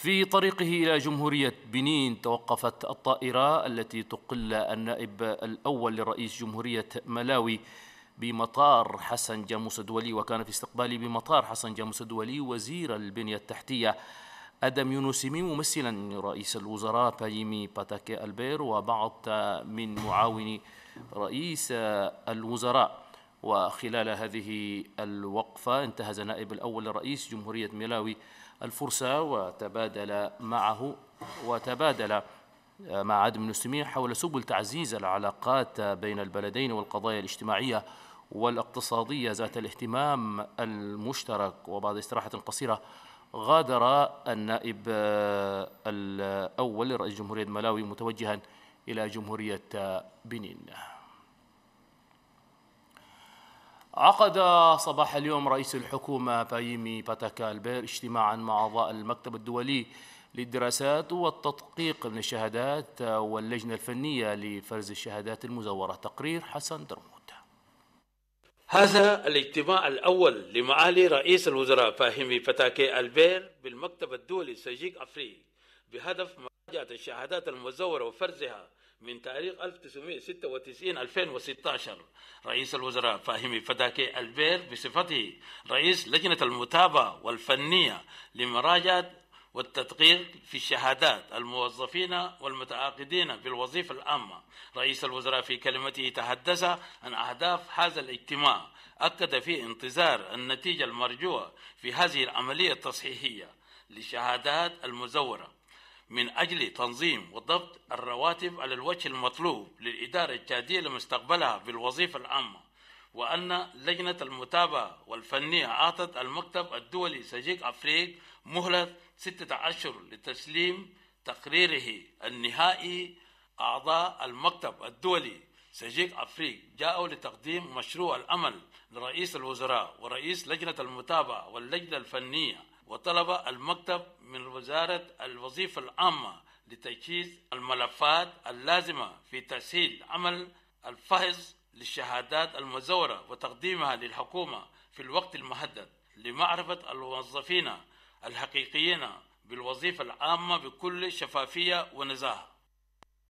في طريقه إلى جمهورية بنين توقفت الطائرة التي تقل النائب الأول لرئيس جمهورية ملاوي بمطار حسن جاموس الدولي وكان في استقبالي بمطار حسن جاموس الدولي وزير البنية التحتية أدم يونسيمي ممثلا رئيس الوزراء بايمي باتاكي ألبير وبعض من معاون رئيس الوزراء. وخلال هذه الوقفة انتهز نائب الأول لرئيس جمهورية ملاوي الفرصة وتبادل معه وتبادل مع عدم المسلمين حول سبل تعزيز العلاقات بين البلدين والقضايا الاجتماعية والاقتصادية ذات الاهتمام المشترك. وبعد استراحة قصيرة غادر النائب الأول لرئيس جمهورية ملاوي متوجها إلى جمهورية بنين. عقد صباح اليوم رئيس الحكومة باهيمي باداكي ألبير اجتماعا مع أعضاء المكتب الدولي للدراسات والتدقيق من الشهادات واللجنة الفنية لفرز الشهادات المزورة. تقرير حسن درمود. هذا الاجتماع الأول لمعالي رئيس الوزراء باهيمي باداكي ألبير بالمكتب الدولي سيجيك أفريك بهدف مراجعة الشهادات المزورة وفرزها من تاريخ 1996 2016 رئيس الوزراء فاهمي فتاكي ألبير بصفته رئيس لجنة المتابعة والفنية لمراجعة والتدقيق في الشهادات الموظفين والمتعاقدين بالوظيفة العامة. رئيس الوزراء في كلمته تحدث عن أهداف هذا الاجتماع. أكد فيه انتظار النتيجة المرجوة في هذه العملية التصحيحية للشهادات المزورة. من أجل تنظيم وضبط الرواتب على الوجه المطلوب للإدارة الجادية لمستقبلها بالوظيفة العامة وأن لجنة المتابعة والفنية أعطت المكتب الدولي سجيك أفريق مهلة ستة أشهر لتسليم تقريره النهائي. أعضاء المكتب الدولي سجيك أفريق جاءوا لتقديم مشروع الأمل لرئيس الوزراء ورئيس لجنة المتابعة واللجنة الفنية وطلب المكتب وزارة الوظيفة العامة لتجهيز الملفات اللازمة في تسهيل عمل الفحص للشهادات المزورة وتقديمها للحكومة في الوقت المحدد لمعرفة الموظفين الحقيقيين بالوظيفة العامة بكل شفافية ونزاهة.